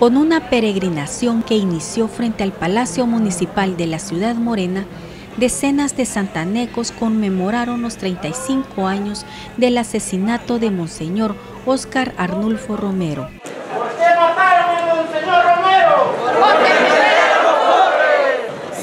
Con una peregrinación que inició frente al Palacio Municipal de la Ciudad Morena, decenas de santanecos conmemoraron los 35 años del asesinato de Monseñor Óscar Arnulfo Romero. ¿Por qué mataron a Monseñor Romero? Porque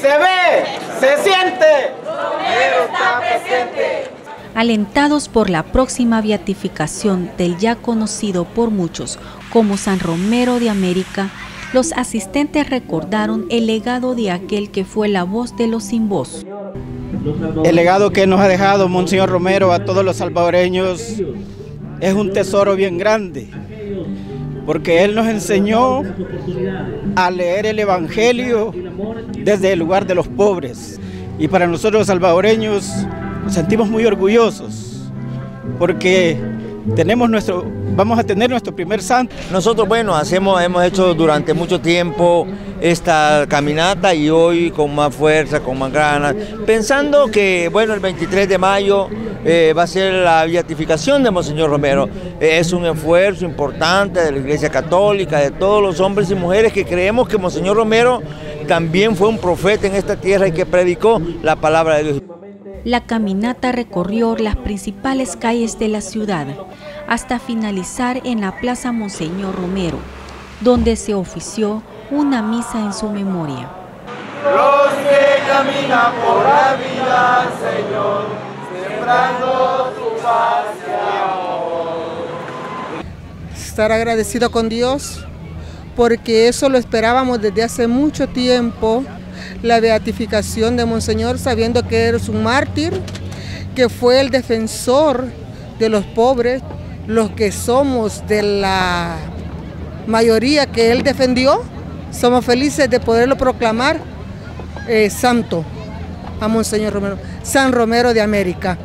Se ve, se siente. Romero está presente. Alentados por la próxima beatificación del ya conocido por muchos como San Romero de América, los asistentes recordaron el legado de aquel que fue la voz de los sin voz. El legado que nos ha dejado Monseñor Romero a todos los salvadoreños es un tesoro bien grande, porque Él nos enseñó a leer el Evangelio desde el lugar de los pobres. Y para nosotros salvadoreños sentimos muy orgullosos, porque tenemos nuestro, vamos a tener nuestro primer santo. Nosotros, bueno, hacemos, hemos hecho durante mucho tiempo esta caminata y hoy con más fuerza, con más ganas, pensando que, bueno, el 23 de mayo eh, va a ser la beatificación de Monseñor Romero. Eh, es un esfuerzo importante de la Iglesia Católica, de todos los hombres y mujeres que creemos que Monseñor Romero también fue un profeta en esta tierra y que predicó la palabra de Dios. La caminata recorrió las principales calles de la ciudad hasta finalizar en la Plaza Monseñor Romero, donde se ofició una misa en su memoria. Los que caminan por la vida, Señor, sembrando tu paz y amor. Estar agradecido con Dios, porque eso lo esperábamos desde hace mucho tiempo la beatificación de Monseñor, sabiendo que eres un mártir, que fue el defensor de los pobres, los que somos de la mayoría que él defendió, somos felices de poderlo proclamar eh, santo a Monseñor Romero, San Romero de América.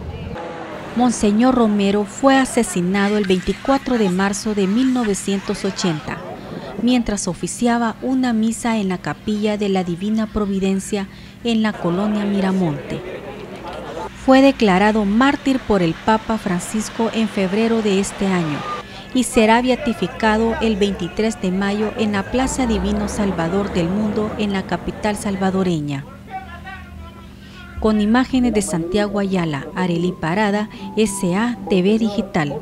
Monseñor Romero fue asesinado el 24 de marzo de 1980 mientras oficiaba una misa en la capilla de la Divina Providencia en la colonia Miramonte. Fue declarado mártir por el Papa Francisco en febrero de este año y será beatificado el 23 de mayo en la Plaza Divino Salvador del Mundo en la capital salvadoreña. Con imágenes de Santiago Ayala, Areli Parada, SA TV Digital.